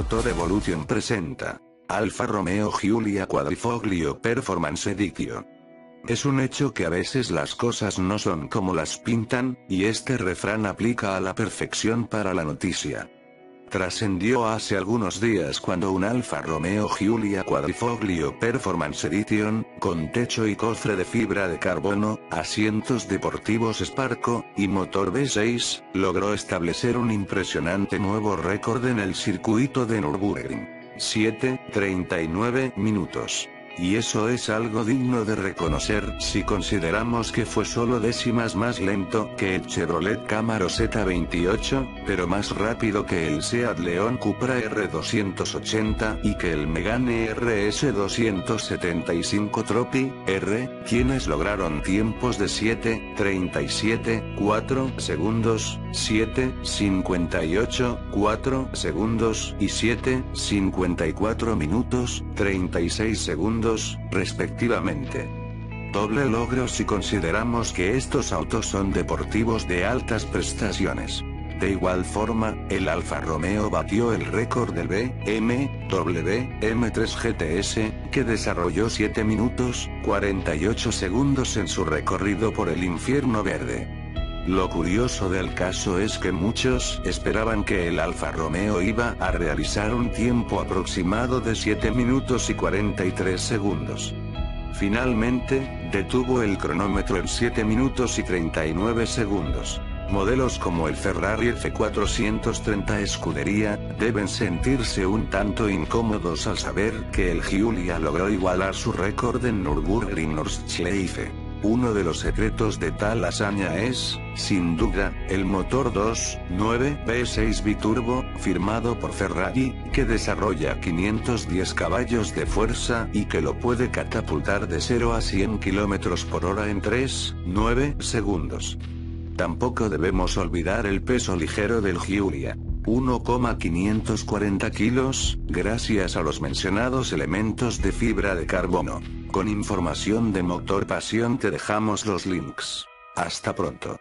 Motor Evolution presenta. Alfa Romeo Giulia Quadrifoglio Performance Edition. Es un hecho que a veces las cosas no son como las pintan, y este refrán aplica a la perfección para la noticia. Trascendió hace algunos días cuando un Alfa Romeo Giulia Quadrifoglio Performance Edition, con techo y cofre de fibra de carbono, asientos deportivos Sparco, y motor V6, logró establecer un impresionante nuevo récord en el circuito de Nürburgring. 7.39 minutos. Y eso es algo digno de reconocer si consideramos que fue solo décimas más lento que el Chevrolet Camaro Z28, pero más rápido que el Seat León Cupra R280 y que el Megane RS275 Tropi R, quienes lograron tiempos de 7, 37, 4 segundos, 7, 58, 4 segundos y 7, 54 minutos, 36 segundos respectivamente. Doble logro si consideramos que estos autos son deportivos de altas prestaciones. De igual forma, el Alfa Romeo batió el récord del BMW M3 GTS, que desarrolló 7 minutos, 48 segundos en su recorrido por el infierno verde. Lo curioso del caso es que muchos esperaban que el Alfa Romeo iba a realizar un tiempo aproximado de 7 minutos y 43 segundos. Finalmente, detuvo el cronómetro en 7 minutos y 39 segundos. Modelos como el Ferrari F430 Escudería, deben sentirse un tanto incómodos al saber que el Giulia logró igualar su récord en Nürburgring Nordschleife. Uno de los secretos de tal hazaña es, sin duda, el motor 2.9 V6 biturbo, firmado por Ferrari, que desarrolla 510 caballos de fuerza y que lo puede catapultar de 0 a 100 km por hora en 3.9 segundos. Tampoco debemos olvidar el peso ligero del Giulia. 1,540 kilos, gracias a los mencionados elementos de fibra de carbono. Con información de Motor Pasión te dejamos los links. Hasta pronto.